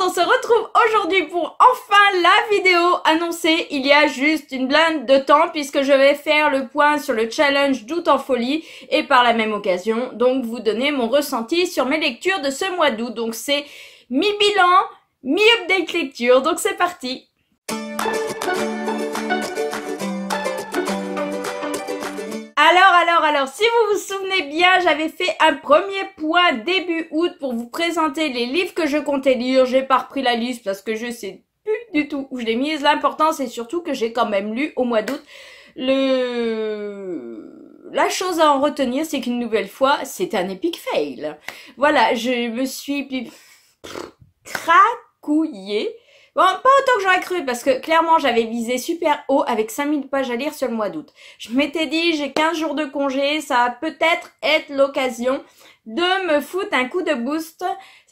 on se retrouve aujourd'hui pour enfin la vidéo annoncée. Il y a juste une blinde de temps puisque je vais faire le point sur le challenge d'août en folie et par la même occasion donc vous donner mon ressenti sur mes lectures de ce mois d'août. Donc c'est mi-bilan, mi-update lecture, donc c'est parti Alors, alors, alors, si vous vous souvenez bien, j'avais fait un premier point début août pour vous présenter les livres que je comptais lire. J'ai pas repris la liste parce que je sais plus du tout où je l'ai mise. L'important, c'est surtout que j'ai quand même lu au mois d'août. Le... La chose à en retenir, c'est qu'une nouvelle fois, c'est un epic fail. Voilà, je me suis cracouillée Bon, pas autant que j'aurais cru, parce que clairement, j'avais visé super haut avec 5000 pages à lire sur le mois d'août. Je m'étais dit, j'ai 15 jours de congé, ça va peut-être être, l'occasion de me foutre un coup de boost.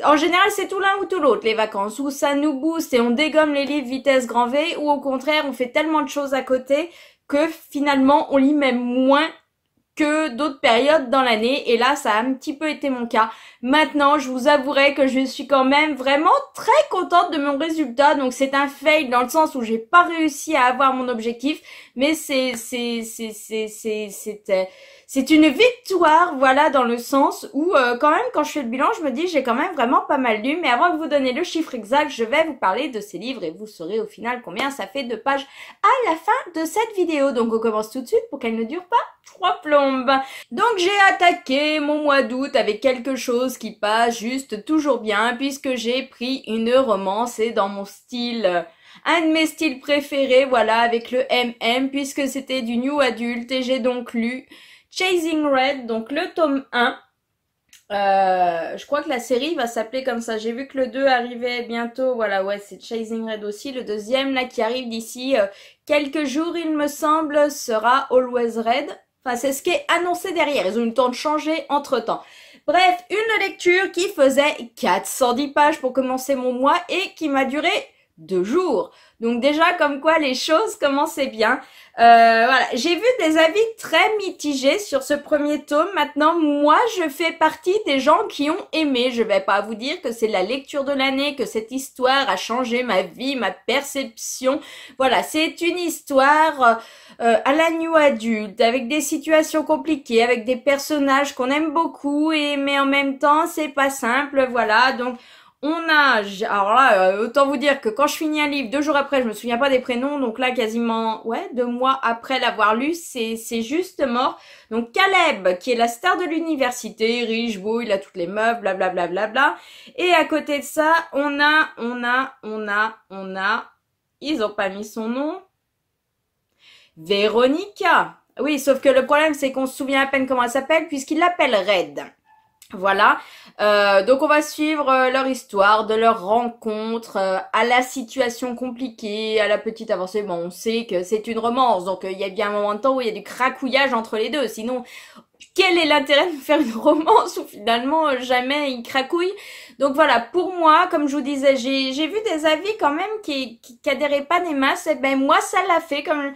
En général, c'est tout l'un ou tout l'autre, les vacances, où ça nous booste et on dégomme les livres vitesse grand V, ou au contraire, on fait tellement de choses à côté que finalement, on lit même moins que d'autres périodes dans l'année et là ça a un petit peu été mon cas. Maintenant je vous avouerai que je suis quand même vraiment très contente de mon résultat donc c'est un fail dans le sens où j'ai pas réussi à avoir mon objectif mais c'est c'est c'est c'est c'est c'était c'est une victoire, voilà, dans le sens où euh, quand même quand je fais le bilan, je me dis j'ai quand même vraiment pas mal lu. Mais avant de vous donner le chiffre exact, je vais vous parler de ces livres et vous saurez au final combien ça fait de pages à la fin de cette vidéo. Donc on commence tout de suite pour qu'elle ne dure pas trois plombes. Donc j'ai attaqué mon mois d'août avec quelque chose qui passe juste toujours bien puisque j'ai pris une romance et dans mon style un de mes styles préférés, voilà, avec le MM, puisque c'était du new adulte, et j'ai donc lu Chasing Red, donc le tome 1. Euh, je crois que la série va s'appeler comme ça. J'ai vu que le 2 arrivait bientôt. Voilà, ouais, c'est Chasing Red aussi. Le deuxième, là, qui arrive d'ici euh, quelques jours, il me semble, sera Always Red. Enfin, c'est ce qui est annoncé derrière. Ils ont eu le temps de changer entre temps. Bref, une lecture qui faisait 410 pages pour commencer mon mois et qui m'a duré deux jours. Donc déjà, comme quoi les choses commençaient bien. Euh, voilà, j'ai vu des avis très mitigés sur ce premier tome. Maintenant, moi, je fais partie des gens qui ont aimé. Je vais pas vous dire que c'est la lecture de l'année, que cette histoire a changé ma vie, ma perception. Voilà, c'est une histoire euh, à la adulte, avec des situations compliquées, avec des personnages qu'on aime beaucoup, et mais en même temps, c'est pas simple. Voilà, donc on a, alors là, euh, autant vous dire que quand je finis un livre, deux jours après, je me souviens pas des prénoms, donc là, quasiment, ouais, deux mois après l'avoir lu, c'est, c'est juste mort. Donc Caleb, qui est la star de l'université, riche, beau, il a toutes les meufs, blablabla, bla, bla, bla, Et à côté de ça, on a, on a, on a, on a, ils ont pas mis son nom. Véronica. Oui, sauf que le problème, c'est qu'on se souvient à peine comment elle s'appelle, puisqu'il l'appelle Red. Voilà, euh, donc on va suivre euh, leur histoire, de leur rencontre, euh, à la situation compliquée, à la petite avancée. Bon, on sait que c'est une romance, donc il y a bien un moment de temps où il y a du cracouillage entre les deux. Sinon, quel est l'intérêt de faire une romance où finalement jamais il cracouille? Donc voilà, pour moi, comme je vous disais, j'ai vu des avis quand même qui, qui, qui adhéraient pas des masses. Et ben moi, ça l'a fait comme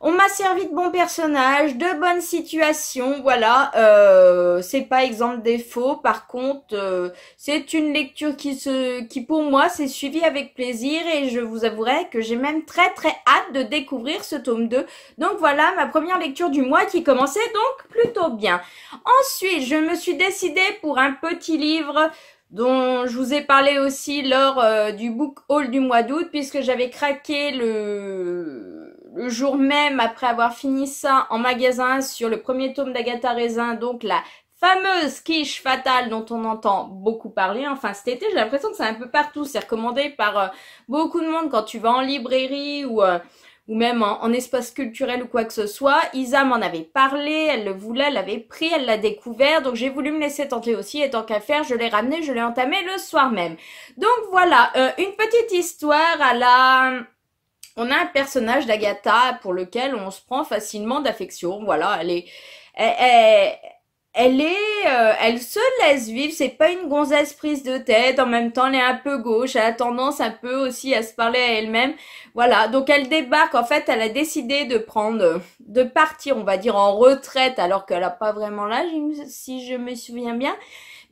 on m'a servi de bons personnages, de bonnes situations, voilà. Euh, c'est pas exemple défaut. Par contre, euh, c'est une lecture qui se, qui pour moi s'est suivie avec plaisir et je vous avouerai que j'ai même très très hâte de découvrir ce tome 2. Donc voilà ma première lecture du mois qui commençait donc plutôt bien. Ensuite, je me suis décidée pour un petit livre dont je vous ai parlé aussi lors euh, du book haul du mois d'août puisque j'avais craqué le le jour même après avoir fini ça en magasin sur le premier tome d'Agatha Raisin, donc la fameuse quiche fatale dont on entend beaucoup parler. Enfin, cet été, j'ai l'impression que c'est un peu partout. C'est recommandé par euh, beaucoup de monde quand tu vas en librairie ou, euh, ou même en, espace culturel ou quoi que ce soit. Isa m'en avait parlé, elle le voulait, elle l'avait pris, elle l'a découvert. Donc j'ai voulu me laisser tenter aussi. Et tant qu'à faire, je l'ai ramené, je l'ai entamé le soir même. Donc voilà, euh, une petite histoire à la on a un personnage d'Agatha pour lequel on se prend facilement d'affection. Voilà, elle est, elle, elle, est, euh, elle se laisse vivre. C'est pas une gonzesse prise de tête. En même temps, elle est un peu gauche. Elle a tendance un peu aussi à se parler à elle-même. Voilà, donc elle débarque. En fait, elle a décidé de prendre, de partir, on va dire en retraite, alors qu'elle a pas vraiment l'âge, si je me souviens bien.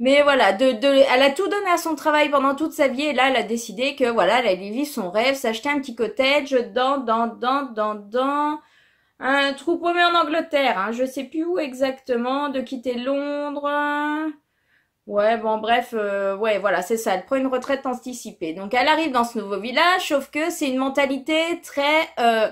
Mais voilà, de, de, elle a tout donné à son travail pendant toute sa vie et là, elle a décidé que voilà, elle allait vivre son rêve, s'acheter un petit cottage dans, dans, dans, dans, dans un trou paumé en Angleterre. Hein. Je sais plus où exactement, de quitter Londres. Ouais, bon, bref, euh, ouais, voilà, c'est ça. Elle prend une retraite anticipée. Donc, elle arrive dans ce nouveau village, sauf que c'est une mentalité très euh,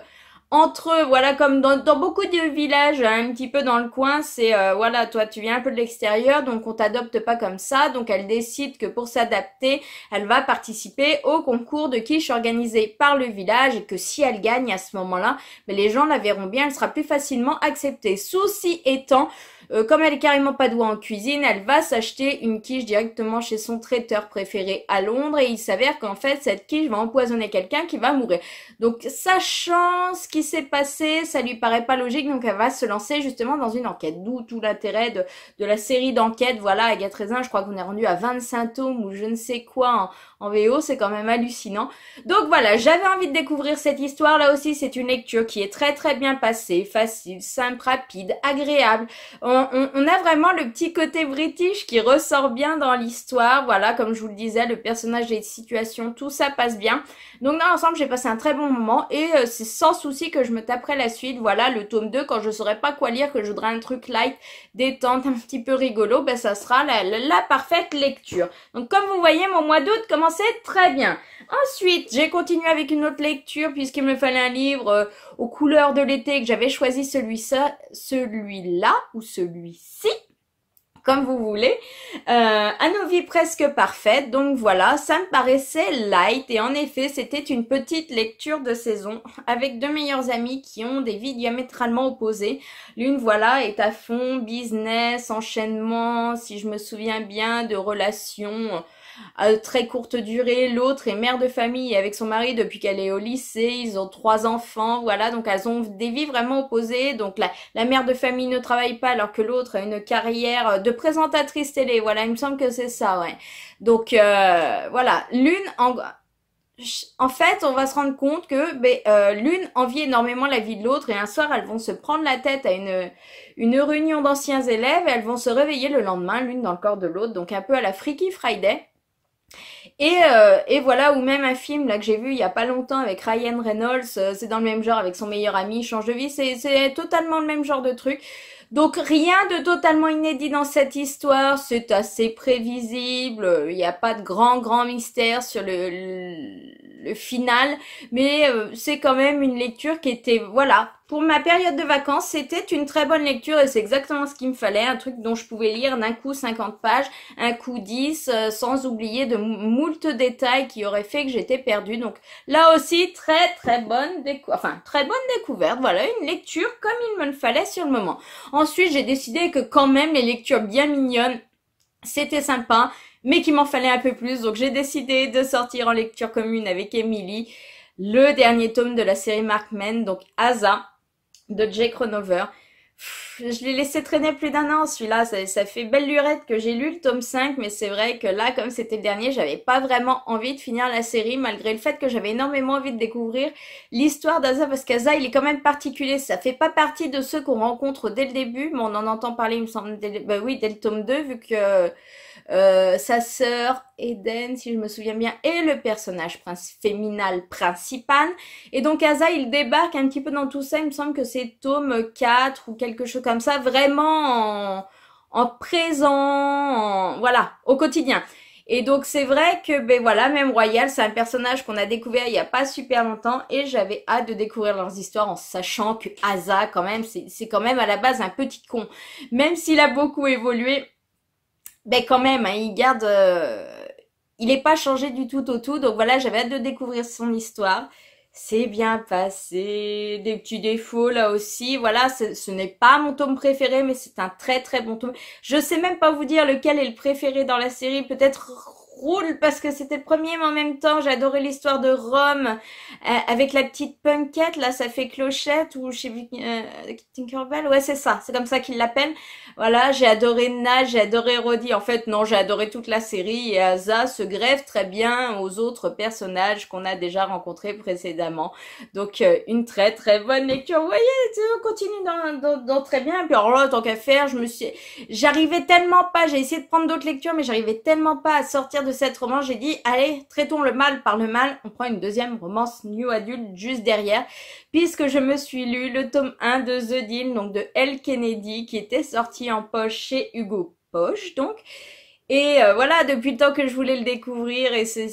entre eux, voilà, comme dans, beaucoup de villages, hein, un petit peu dans le coin, c'est euh, voilà, toi tu viens un peu de l'extérieur, donc on t'adopte pas comme ça, donc elle décide que pour s'adapter, elle va participer au concours de quiche organisé par le village et que si elle gagne à ce moment-là, mais les gens la verront bien, elle sera plus facilement acceptée. Souci étant euh, comme elle est carrément pas douée en cuisine, elle va s'acheter une quiche directement chez son traiteur préféré à Londres et il s'avère qu'en fait cette quiche va empoisonner quelqu'un qui va mourir. Donc sachant ce qui s'est passé, ça lui paraît pas logique donc elle va se lancer justement dans une enquête. D'où tout l'intérêt de, de la série d'enquêtes. Voilà, Agathe Raisin, je crois qu'on est rendu à 25 tomes ou je ne sais quoi en, en VO, c'est quand même hallucinant. Donc voilà, j'avais envie de découvrir cette histoire. Là aussi, c'est une lecture qui est très très bien passée, facile, simple, rapide, agréable a vraiment le petit côté british qui ressort bien dans l'histoire. Voilà, comme je vous le disais, le personnage, les situations, tout ça passe bien. Donc dans l'ensemble, j'ai passé un très bon moment et euh, c'est sans souci que je me taperai la suite. Voilà, le tome 2, quand je saurais pas quoi lire, que je voudrais un truc light, détente, un petit peu rigolo, ben ça sera la, la parfaite lecture. Donc comme vous voyez, mon mois d'août commençait très bien. Ensuite, j'ai continué avec une autre lecture puisqu'il me fallait un livre euh, aux couleurs de l'été que j'avais choisi celui-là celui ou celui-ci comme vous voulez. Euh, nos vies presque parfaite. Donc voilà, ça me paraissait light et en effet, c'était une petite lecture de saison avec deux meilleurs amis qui ont des vies diamétralement opposées. L'une, voilà, est à fond business, enchaînement, si je me souviens bien, de relations à très courte durée. L'autre est mère de famille avec son mari depuis qu'elle est au lycée. Ils ont trois enfants, voilà. Donc elles ont des vies vraiment opposées. Donc la, la mère de famille ne travaille pas alors que l'autre a une carrière de présentatrice télé. Voilà, il me semble que c'est ça, ouais. Donc euh, voilà, l'une en en fait, on va se rendre compte que ben, euh, l'une envie énormément la vie de l'autre et un soir, elles vont se prendre la tête à une, une réunion d'anciens élèves et elles vont se réveiller le lendemain, l'une dans le corps de l'autre, donc un peu à la Freaky Friday. Et, euh, et voilà, ou même un film là que j'ai vu il y a pas longtemps avec Ryan Reynolds, euh, c'est dans le même genre avec son meilleur ami, change de vie, c'est totalement le même genre de truc. Donc rien de totalement inédit dans cette histoire, c'est assez prévisible, il n'y a pas de grand grand mystère sur le, le, final, mais euh, c'est quand même une lecture qui était, voilà, pour ma période de vacances, c'était une très bonne lecture et c'est exactement ce qu'il me fallait, un truc dont je pouvais lire d'un coup 50 pages, un coup 10, euh, sans oublier de moult détails qui auraient fait que j'étais perdue. Donc là aussi, très très bonne découverte, enfin très bonne découverte, voilà, une lecture comme il me le fallait sur le moment. Ensuite, j'ai décidé que quand même les lectures bien mignonnes, c'était sympa, mais qu'il m'en fallait un peu plus. Donc j'ai décidé de sortir en lecture commune avec Emily le dernier tome de la série Markman, donc Asa de Jake Ronover. Je l'ai laissé traîner plus d'un an celui-là, ça, fait belle lurette que j'ai lu le tome 5, mais c'est vrai que là, comme c'était le dernier, j'avais pas vraiment envie de finir la série, malgré le fait que j'avais énormément envie de découvrir l'histoire d'Aza, parce qu'Aza, il est quand même particulier, ça fait pas partie de ceux qu'on rencontre dès le début, mais on en entend parler, il me semble, bah oui, dès le tome 2, vu que euh, sa sœur Eden, si je me souviens bien, est le personnage féminal principal. Et donc Asa, il débarque un petit peu dans tout ça. Il me semble que c'est tome 4 ou quelque chose comme ça, vraiment en, en présent, voilà, au quotidien. Et donc c'est vrai que ben voilà, même Royal, c'est un personnage qu'on a découvert il y a pas super longtemps et j'avais hâte de découvrir leurs histoires en sachant que Asa quand même c'est quand même à la base un petit con. Même s'il a beaucoup évolué, ben quand même, hein, il garde, euh, il n'est pas changé du tout au tout. Donc voilà, j'avais hâte de découvrir son histoire. C'est bien passé, des petits défauts là aussi. Voilà, ce n'est pas mon tome préféré, mais c'est un très très bon tome. Je sais même pas vous dire lequel est le préféré dans la série. Peut-être roule parce que c'était le premier, mais en même temps, j'ai adoré l'histoire de Rome euh, avec la petite punkette, là, ça fait clochette ou chez euh, Tinkerbell. Ouais, c'est ça, c'est comme ça qu'ils l'appellent. Voilà, j'ai adoré Nage, j'ai adoré Roddy. En fait, non, j'ai adoré toute la série et Asa se grève très bien aux autres personnages qu'on a déjà rencontrés précédemment. Donc, euh, une très très bonne lecture. Vous voyez, on continue dans, dans, très bien. Puis alors là, tant qu'à faire, je me suis, j'arrivais tellement pas, j'ai essayé de prendre d'autres lectures, mais j'arrivais tellement pas à sortir de cette romance. J'ai dit, allez, traitons le mal par le mal. On prend une deuxième romance new adulte juste derrière, puisque je me suis lu le tome 1 de The Deal, donc de L. Kennedy, qui était sorti en poche chez Hugo Poche, donc. Et euh, voilà, depuis le temps que je voulais le découvrir, et c'est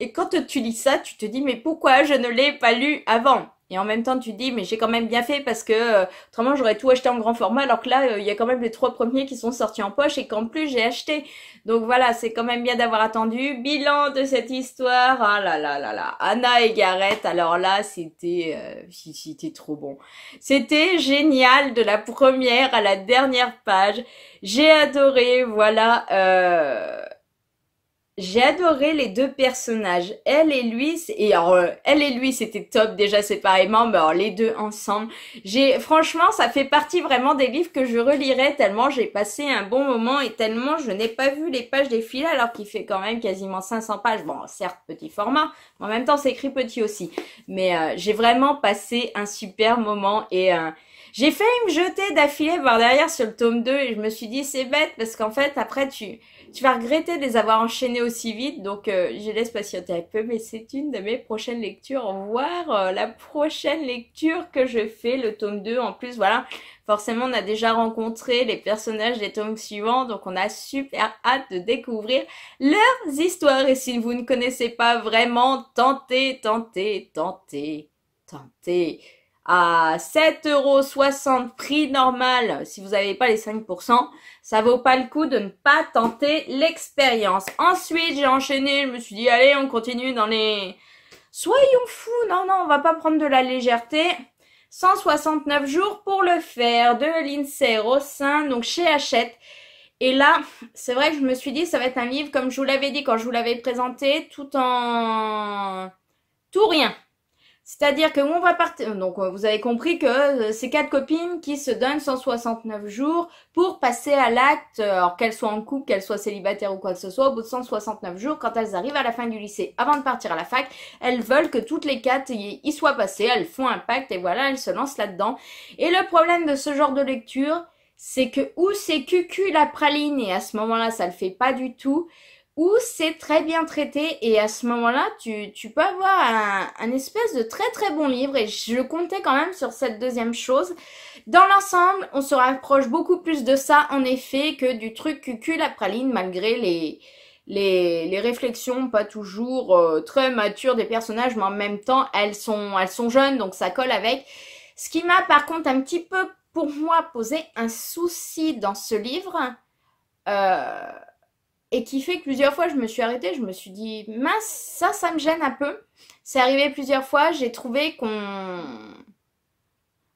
et quand tu lis ça, tu te dis mais pourquoi je ne l'ai pas lu avant? Et en même temps, tu te dis, mais j'ai quand même bien fait parce que euh, autrement, j'aurais tout acheté en grand format, alors que là, euh, il y a quand même les trois premiers qui sont sortis en poche et qu'en plus, j'ai acheté. Donc voilà, c'est quand même bien d'avoir attendu. Bilan de cette histoire. Ah là là là là. Anna et Gareth, alors là, c'était euh, c'était trop bon. C'était génial de la première à la dernière page. J'ai adoré, voilà. Euh, j'ai adoré les deux personnages, elle et lui. Et alors, euh, elle et lui, c'était top déjà séparément, mais alors les deux ensemble. J'ai, franchement, ça fait partie vraiment des livres que je relirais tellement j'ai passé un bon moment et tellement je n'ai pas vu les pages défiler alors qu'il fait quand même quasiment 500 pages. Bon, certes, petit format, mais en même temps, c'est écrit petit aussi. Mais euh, j'ai vraiment passé un super moment et euh, j'ai failli me jeter d'affilée voir derrière sur le tome 2 et je me suis dit c'est bête parce qu'en fait après tu tu vas regretter de les avoir enchaînés aussi vite, donc euh, je laisse patienter un peu, mais c'est une de mes prochaines lectures, voir euh, la prochaine lecture que je fais, le tome 2. En plus, voilà, forcément, on a déjà rencontré les personnages des tomes suivants, donc on a super hâte de découvrir leurs histoires. Et si vous ne connaissez pas vraiment, tentez, tentez, tentez, tentez à 7,60€ prix normal si vous n'avez pas les 5%, ça vaut pas le coup de ne pas tenter l'expérience. Ensuite, j'ai enchaîné, je me suis dit, allez, on continue dans les... Soyons fous, non, non, on va pas prendre de la légèreté. 169 jours pour le faire, de Lindsay Rossin, donc chez Hachette. Et là, c'est vrai que je me suis dit, ça va être un livre, comme je vous l'avais dit quand je vous l'avais présenté, tout en... tout rien. C'est-à-dire que on va partir, donc euh, vous avez compris que euh, c'est quatre copines qui se donnent 169 jours pour passer à l'acte, euh, alors qu'elles soient en couple, qu'elles soient célibataires ou quoi que ce soit, au bout de 169 jours, quand elles arrivent à la fin du lycée, avant de partir à la fac, elles veulent que toutes les quatre y, soient passées, elles font un pacte et voilà, elles se lancent là-dedans. Et le problème de ce genre de lecture, c'est que où c'est cucu la praline et à ce moment-là ça le fait pas du tout, où c'est très bien traité et à ce moment-là, tu, tu peux avoir un, un, espèce de très très bon livre et je comptais quand même sur cette deuxième chose. Dans l'ensemble, on se rapproche beaucoup plus de ça en effet que du truc cucul la praline malgré les, les, les réflexions pas toujours euh, très matures des personnages mais en même temps elles sont, elles sont jeunes donc ça colle avec. Ce qui m'a par contre un petit peu pour moi posé un souci dans ce livre, euh, et qui fait que plusieurs fois je me suis arrêtée, je me suis dit mince, ça, ça me gêne un peu. C'est arrivé plusieurs fois, j'ai trouvé qu'on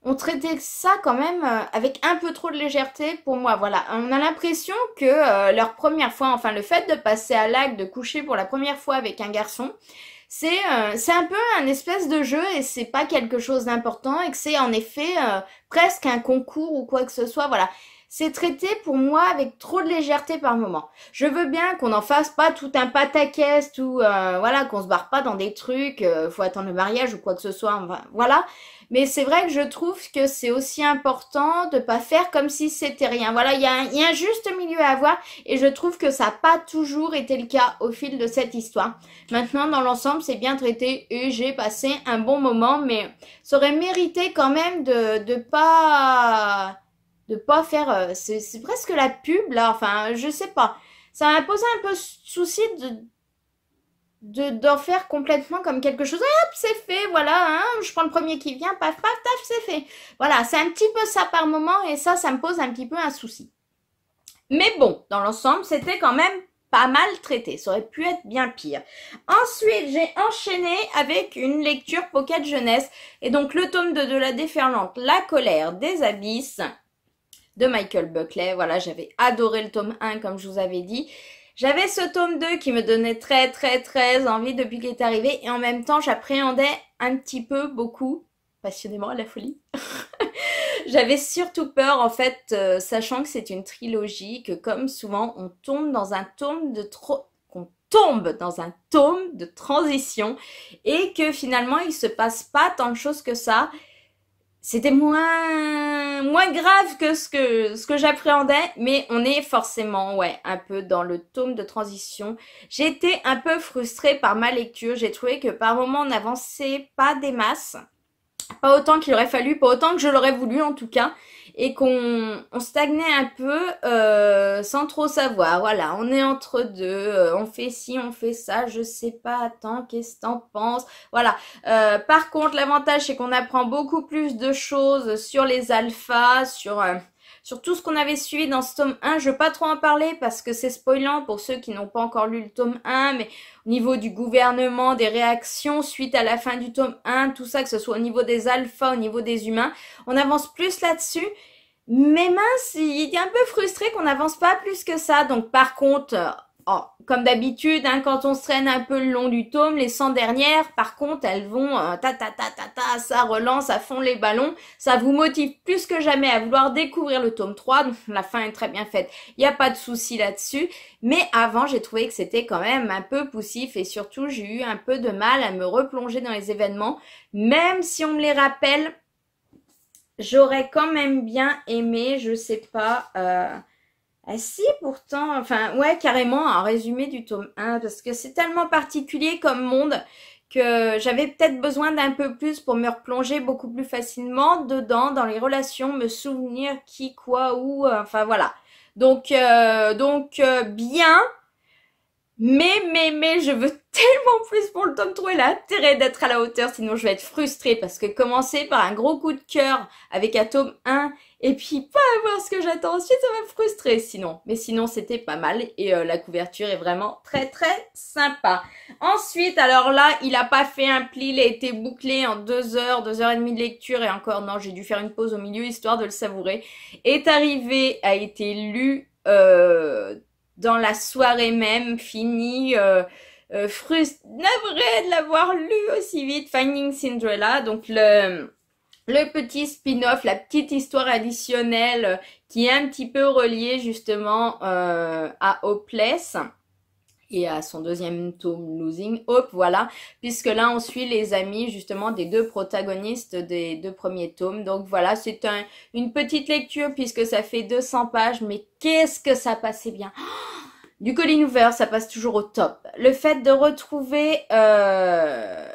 on traitait ça quand même euh, avec un peu trop de légèreté pour moi. Voilà, on a l'impression que euh, leur première fois, enfin le fait de passer à l'acte, de coucher pour la première fois avec un garçon, c'est euh, un peu un espèce de jeu et c'est pas quelque chose d'important et que c'est en effet presque un concours ou quoi que ce soit. Voilà c'est traité pour moi avec trop de légèreté par moment. Je veux bien qu'on n'en fasse pas tout un pataquès, tout euh, voilà, qu'on se barre pas dans des trucs, euh, faut attendre le mariage ou quoi que ce soit, voilà. Mais c'est vrai que je trouve que c'est aussi important de pas faire comme si c'était rien. Voilà, il y, a un, y a un juste milieu à avoir et je trouve que ça n'a pas toujours été le cas au fil de cette histoire. Maintenant, dans l'ensemble, c'est bien traité et j'ai passé un bon moment, mais ça aurait mérité quand même de de pas de pas faire euh, c'est presque la pub là enfin je sais pas ça m'a posé un peu souci de de d'en faire complètement comme quelque chose hop c'est fait voilà hein, je prends le premier qui vient paf paf taf c'est fait voilà c'est un petit peu ça par moment et ça ça me pose un petit peu un souci mais bon dans l'ensemble c'était quand même pas mal traité. Ça aurait pu être bien pire. Ensuite, j'ai enchaîné avec une lecture pocket jeunesse. Et donc, le tome 2 de la déferlante, La colère des abysses Michael Buckley. Voilà, j'avais adoré le tome 1 comme je vous avais dit. J'avais ce tome 2 qui me donnait très très très envie depuis qu'il est arrivé et en même temps j'appréhendais un petit peu beaucoup, passionnément la folie. J'avais surtout peur en fait, euh, sachant que c'est une trilogie, que comme souvent on tombe dans un tome de trop tombe dans un tome de transition et que finalement il se passe pas tant de choses que ça c'était moins moins grave que ce que ce que j'appréhendais mais on est forcément ouais un peu dans le tome de transition. Été un peu frustrée par ma lecture. J'ai trouvé que par moments on n'avançait pas des masses. Pas autant qu'il aurait fallu pas autant que je l'aurais voulu en tout cas et qu'on on stagnait un peu euh, sans trop savoir. Voilà, on est entre deux, euh, on fait ci, on fait ça, je sais pas, attends, qu'est-ce que t'en penses? Voilà. Euh, par contre, l'avantage c'est qu'on apprend beaucoup plus de choses sur les alphas, sur sur tout ce qu'on avait suivi dans ce tome 1. Je veux pas trop en parler parce que c'est spoilant pour ceux qui n'ont pas encore lu le tome 1, mais au niveau du gouvernement, des réactions suite à la fin du tome 1, tout ça, que ce soit au niveau des alphas, au niveau des humains, on avance plus là-dessus. Mais mince, il est un peu frustré qu'on n'avance pas plus que ça. Donc par contre, Oh, comme d'habitude, hein, quand on se traîne un peu le long du tome, les 100 dernières, par contre, elles vont euh, ta ta ta ta ta, ça relance à fond les ballons. Ça vous motive plus que jamais à vouloir découvrir le tome 3. Donc la fin est très bien faite. Il n'y a pas de souci là-dessus. Mais avant, j'ai trouvé que c'était quand même un peu poussif et surtout, j'ai eu un peu de mal à me replonger dans les événements. Même si on me les rappelle, j'aurais quand même bien aimé, je sais pas... Euh, ah si, pourtant, enfin, ouais, carrément, un résumé du tome 1, parce que c'est tellement particulier comme monde que j'avais peut-être besoin d'un peu plus pour me replonger beaucoup plus facilement dedans, dans les relations, me souvenir qui, quoi, où, euh, enfin voilà. Donc, euh, donc euh, bien, mais, mais, mais, je veux tellement plus pour le tome 3 il a d'être à la hauteur, sinon je vais être frustrée parce que commencer par un gros coup de cœur avec un tome 1 et puis pas avoir ce que j'attends ensuite, ça va me frustrer sinon. Mais sinon, c'était pas mal et euh, la couverture est vraiment très très sympa. Ensuite, alors là, il a pas fait un pli, il a été bouclé en deux heures, deux heures et demie de lecture et encore non, j'ai dû faire une pause au milieu histoire de le savourer. Est arrivé, a été lu euh, dans la soirée même, fini. Euh, euh, navré de l'avoir lu aussi vite, Finding Cinderella, donc le, le petit spin-off, la petite histoire additionnelle qui est un petit peu reliée justement euh, à Hopeless et à son deuxième tome Losing Hope, voilà, puisque là on suit les amis justement des deux protagonistes des deux premiers tomes. Donc voilà, c'est un, une petite lecture puisque ça fait 200 pages, mais qu'est-ce que ça passait bien Du Colin Hoover, ça passe toujours au top. Le fait de retrouver euh,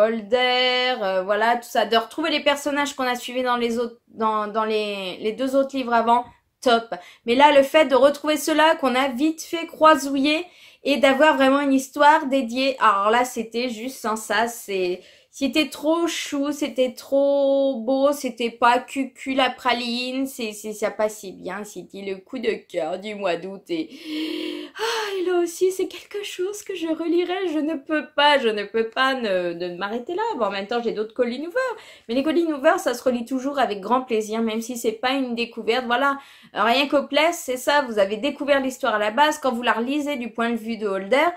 Holder, euh, voilà, tout ça, de retrouver les personnages qu'on a suivis dans les autres, dans, dans les, les deux autres livres avant, top. Mais là, le fait de retrouver cela qu'on a vite fait croisouiller et d'avoir vraiment une histoire dédiée. Alors là, c'était juste sans ça, c'est c'était trop chou, c'était trop beau, c'était pas cucu la praline, c'est c'est ça passait bien, c'était le coup de cœur du mois d'août et ah et là aussi c'est quelque chose que je relirai, je ne peux pas, je ne peux pas ne, m'arrêter là. Bon en même temps j'ai d'autres collines ouverts, mais les collines ouverts ça se relit toujours avec grand plaisir, même si c'est pas une découverte. Voilà, rien qu'au place c'est ça, vous avez découvert l'histoire à la base. Quand vous la relisez du point de vue de Holder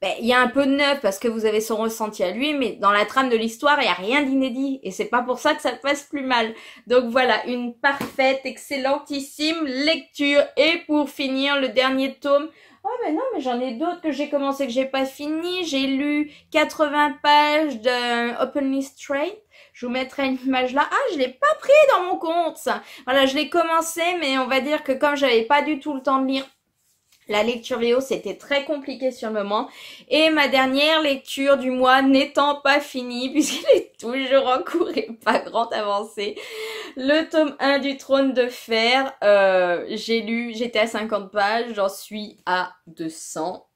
ben, il y a un peu de neuf parce que vous avez son ressenti à lui, mais dans la trame de l'histoire, il n'y a rien d'inédit. Et c'est pas pour ça que ça passe plus mal. Donc voilà, une parfaite, excellentissime lecture. Et pour finir, le dernier tome. Oh ben non, mais j'en ai d'autres que j'ai commencé que j'ai pas fini. J'ai lu 80 pages de Openly Straight. Je vous mettrai une image là. Ah, je l'ai pas pris dans mon compte. Voilà, je l'ai commencé, mais on va dire que comme j'avais pas du tout le temps de lire la lecture VO, c'était très compliqué sur le moment. Et ma dernière lecture du mois n'étant pas finie, puisqu'elle est toujours en cours et pas grande avancée. Le tome 1 du Trône de Fer, euh, j'ai lu, j'étais à 50 pages, j'en suis à 200.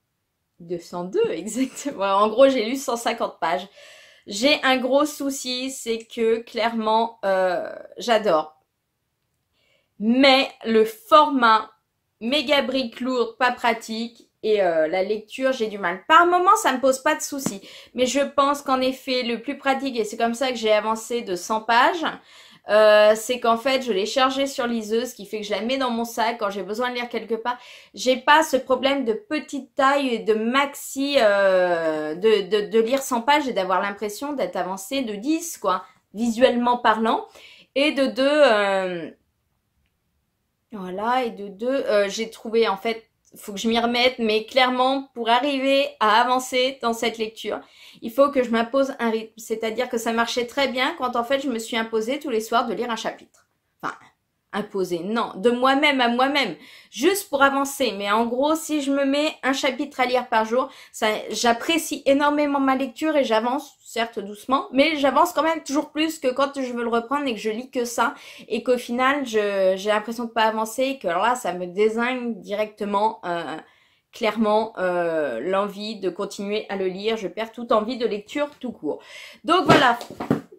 202 exactement. En gros, j'ai lu 150 pages. J'ai un gros souci, c'est que clairement, euh, j'adore. Mais le format méga brique lourde, pas pratique. Et euh, la lecture, j'ai du mal. Par moment, ça me pose pas de soucis. Mais je pense qu'en effet, le plus pratique, et c'est comme ça que j'ai avancé de 100 pages, euh, c'est qu'en fait, je l'ai chargée sur liseuse, ce qui fait que je la mets dans mon sac quand j'ai besoin de lire quelque part. J'ai pas ce problème de petite taille et de maxi, euh, de, de, lire 100 pages et d'avoir l'impression d'être avancé de 10, quoi, visuellement parlant. Et de deux, voilà, et de deux, j'ai trouvé en fait faut que je m'y remette, mais clairement, pour arriver à avancer dans cette lecture, il faut que je m'impose un rythme. C'est-à-dire que ça marchait très bien quand en fait je me suis imposé tous les soirs de lire un chapitre. Enfin, imposé, non, de moi-même à moi-même, juste pour avancer. Mais en gros, si je me mets un chapitre à lire par jour, ça, j'apprécie énormément ma lecture et j'avance, certes doucement, mais j'avance quand même toujours plus que quand je veux le reprendre et que je lis que ça et qu'au final, j'ai l'impression de pas avancer et que là, ça me désigne directement. Euh, clairement euh, l'envie de continuer à le lire. Je perds toute envie de lecture tout court. Donc voilà,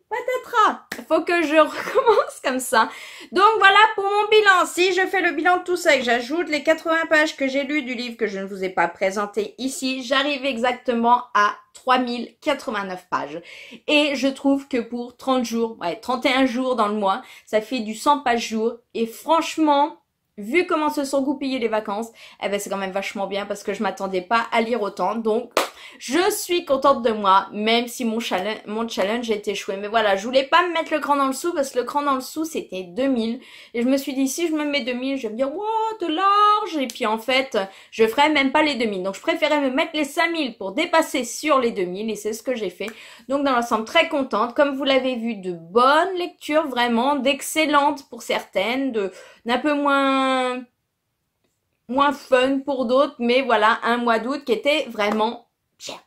Patatras Faut que je recommence comme ça. Donc voilà pour mon bilan. Si je fais le bilan de tout ça et que j'ajoute les 80 pages que j'ai lues du livre que je ne vous ai pas présenté ici, j'arrive exactement à 3089 pages. Et je trouve que pour 30 jours, ouais, 31 jours dans le mois, ça fait du 100 pages jour. Et franchement, vu comment se sont goupillées les vacances, eh ben c'est quand même vachement bien parce que je m'attendais pas à lire autant. Donc je suis contente de moi, même si mon challenge, mon challenge est échoué. Mais voilà, je voulais pas me mettre le cran dans le sou parce que le cran dans le sou c'était 2000. Et je me suis dit si je me mets 2000, je vais me dire wow, de large? Et puis en fait, je ferais même pas les 2000. Donc je préférais me mettre les 5000 pour dépasser sur les 2000 et c'est ce que j'ai fait. Donc dans l'ensemble très contente. Comme vous l'avez vu, de bonnes lectures vraiment, d'excellentes pour certaines, de d'un peu moins fun pour d'autres, mais voilà, un mois d'août qui était vraiment bien.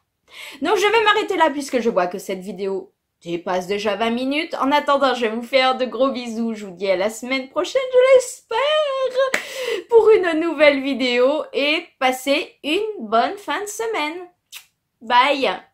Donc je vais m'arrêter là puisque je vois que cette vidéo dépasse déjà 20 minutes. En attendant, je vais vous faire de gros bisous. Je vous dis à la semaine prochaine, je l'espère, pour une nouvelle vidéo et passez une bonne fin de semaine. Bye